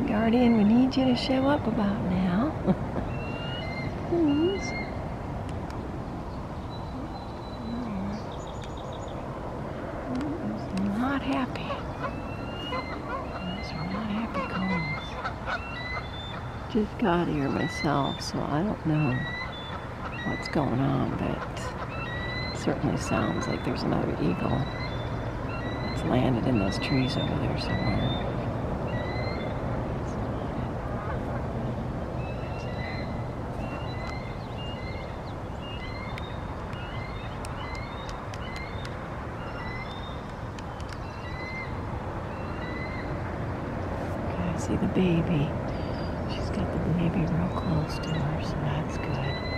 Guardian, we need you to show up about now. Please. Not happy. Just got here myself, so I don't know what's going on, but it certainly sounds like there's another eagle that's landed in those trees over there somewhere. See the baby. She's got the baby real close to her, so that's good.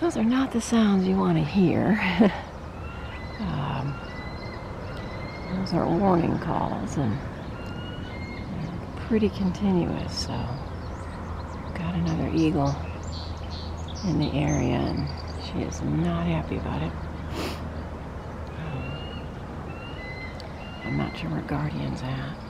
Those are not the sounds you want to hear. um, those are warning calls and they're pretty continuous. So, got another eagle in the area and she is not happy about it. Um, I'm not sure where Guardian's at.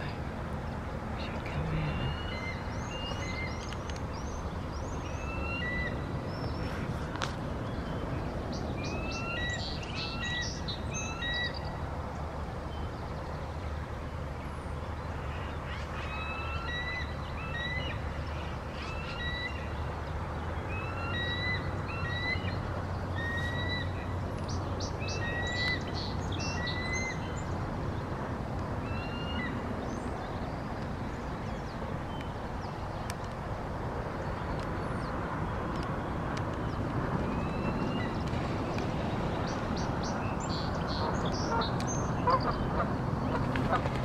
Thank you.